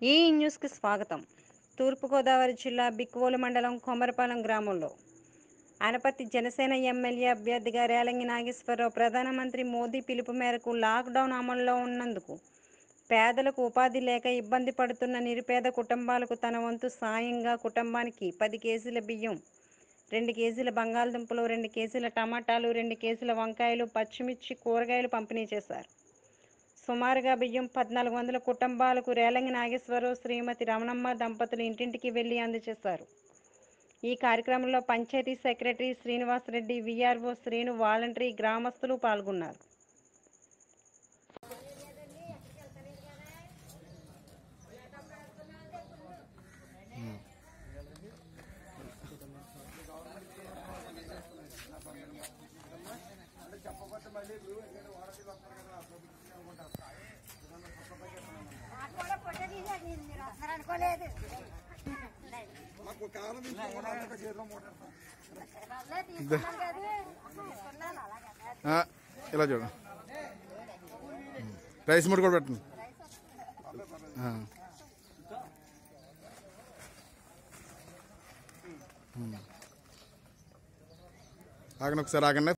ఈ న్యూస్కి స్వాగతం. తూర్పుగోదావరి జిల్లా బిక్వోలు మండలం కొమరపాలెం గ్రామంలో అనపతి జనసేన ఎమ్మెల్యే అభ్యర్థిగా రేలంగి నాగేశ్వరరావు ప్రధానమంత్రి మోదీ పిలుపు మేరకు లాక్డౌన్ అమల్లో ఉన్నందుకు పేదలకు ఉపాధి లేక ఇబ్బంది పడుతున్న నిరుపేద కుటుంబాలకు తన వంతు సాయంగా కుటుంబానికి పది కేజీల బియ్యం రెండు కేజీల బంగాళదుంపలు రెండు కేజీల టమాటాలు రెండు కేజీల వంకాయలు పచ్చిమిర్చి కూరగాయలు పంపిణీ చేశారు. సుమారుగా బియ్యం పద్నాలుగు వందల కుటుంబాలకు రేలంగి నాగేశ్వరరావు శ్రీమతి రమణమ్మ దంపతులు ఇంటింటికి వెళ్ళి అందజేశారు. ఈ కార్యక్రమంలో panchayati secretary Srinivasa Reddy VRO Srinu volunteer గ్రామస్తులు పాల్గొన్నారు. రవ్వే తీసుకున్నాను కదా తీసుకున్నాను అలాగే ఆ, ఇలా చూడండి రైస్ మూడు కూడా పెట్టండి ఆ. ఉమ్. ఆగండి ఒకసారి ఆగండి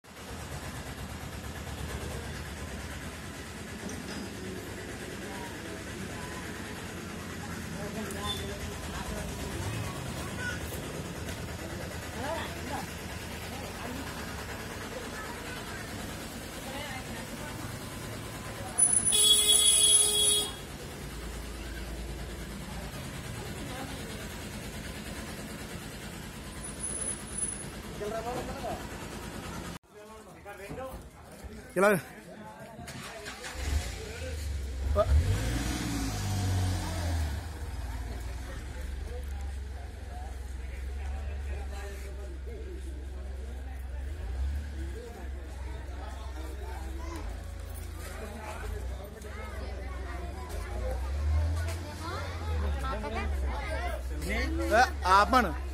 Ya Kilo. Eh, apa nih?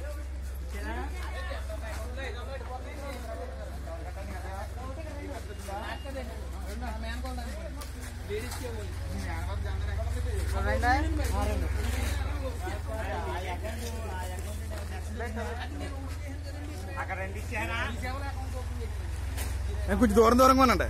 నేను కొంచెం దూరం దూరంగా ఉన్నాండి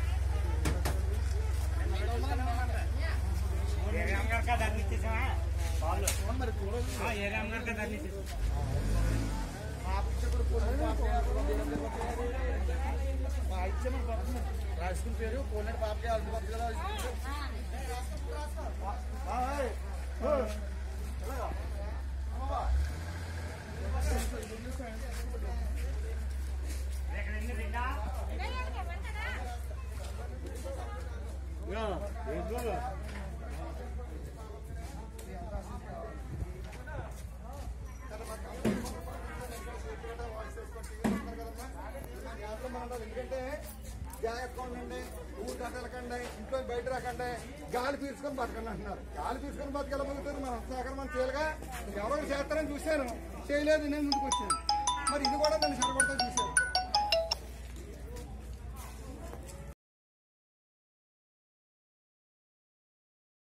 రాసుకుని పేరు కోనేటి పాపకి అందుబాటు కదా ఎందుకంటే జాగ్రత్తగా ఉండండి ఊరు కట్టలకండి ఇంట్లో బయట రాకండి గాలి పీల్చుకొని బతకండి అంటున్నారు. గాలి పీల్చుకొని బతకెళ్ళబోతుంది మన సహకారం మనం చేయాలిగా. ఎవరో చేస్తారని చూశాను. చేయలేదు నేను ముందుకు వచ్చాను. మరి ఇది కూడా నన్ను సరిపడతాను